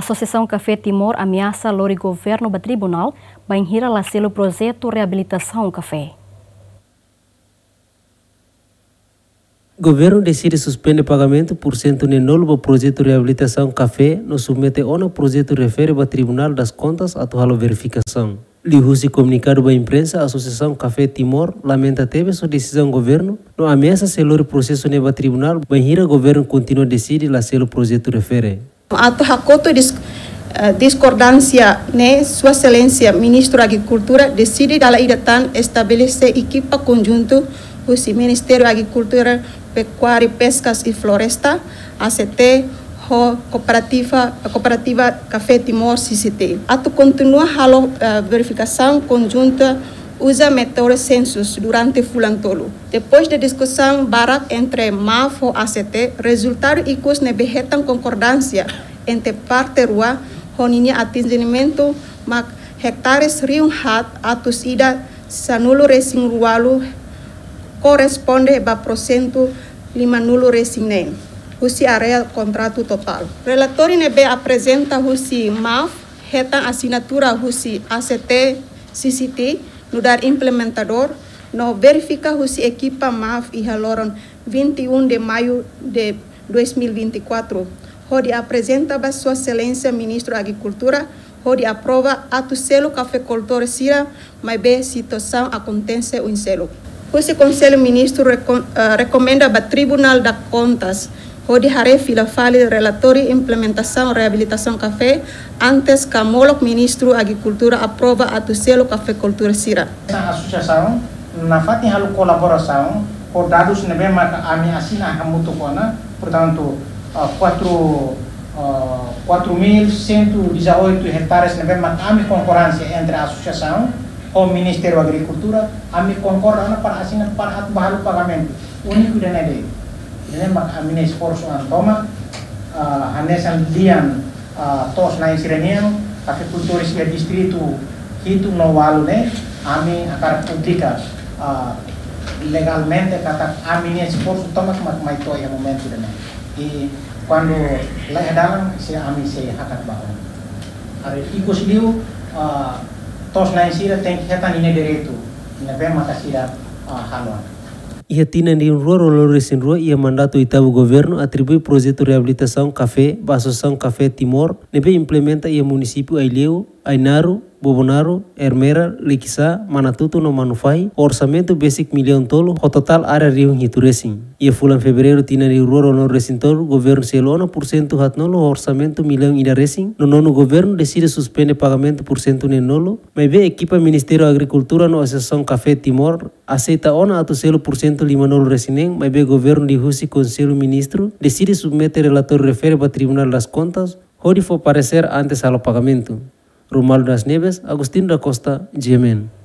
Associação Café Timor ameaça lori governo ba tribunal hira la selo projeto reabilitação café. Governo decide suspender pagamento por cento de novo projeto de reabilitação café no submete ao projeto refere ao Tribunal das Contas a tua verificação. Lihusi comunicado à imprensa, a Associação Café Timor lamenta teve sua decisão governo, não ameaça selar o processo neva tribunal, banhira governo continua a decidir lá o projeto refere. Hakoto dis, uh, discordância, né, Sua Excelência Ministro da Agricultura decide dala idatan estabelecer equipa conjunto o Ministério da Agricultura, Pecuária, Pescas e Floresta, ACT, ho cooperativa cooperativa Café Timor CCT. Ato continua a uh, verificação conjunta usa método census durante fulantolo. Depois da discussão barak entre MAF e ACT, resultado icus ne behetan concordância entre parte rua honinya atingimento mak hectares riung hat atus ida sanulo resing rualu corresponde a porcento lima resing nem husi area contrato total. Relator NB apresenta husi MAF, reta assinatura husi ACT CCT, no dar implementador, no verifica husi equipa MAF e haloron 21 de maio de 2024, onde apresenta a sua excelência ministro da Agricultura, onde aprova ato selo cafeicultor Sira, mas bem situação acontece em selo. O Conselho Ministro recomenda ao Tribunal das Contas Hodi hare fila fale relatório implementação reabilitação café antes que o ministro agricultura aprova a do selo cafeicultura sira. Essa associação na fati halu colaboração por dados nebe maka ami asina hamutu kona portanto 4 uh, 4.118 hectares nebe maka ami concorrência entre a associação o Ministério da Agricultura ami concorda para assinar para bahalu pagamento único de nede Jadi mak amine sports sungan toma eh, hanesan lian eh, tos nain sirenian, tapi kulturis ya distri itu hitung no walu ne ami akar putika eh, legalmente kata amine sports toma mak mai toya momento de ne. E dalam se ami se hakat bahon. Hari ikus diu tos nain sirenian, tenki hetan ine dere itu, direito. pe makasira haluan. Ia tina de rua Rolores em rua ia mandato o governo atribui projeto reabilitação café, Associação Café Timor, nebe implementa ia município Aileu, Ainaro, Bobonaro, Hermera, Liquisa, Manatuto no Manufai, orçamento basic milhão tolo, o total área rio Hituresin. E fulan fevereiro tina de rua no recintor, governo selona por cento hatnolo, orçamento milhão ida resin, no nono governo decide suspender pagamento por cento nenolo, mas vê equipa Ministério da Agricultura no Associação Café Timor, aceita ona ato selo por cento limanolo resinem, mas vê governo de Russi Conselho Ministro, decide submeter relatório refere para Tribunal das Contas, onde for parecer antes ao pagamento. Romualdo das Neves, Agostinho da Costa, Yemen.